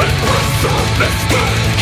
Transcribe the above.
and press on this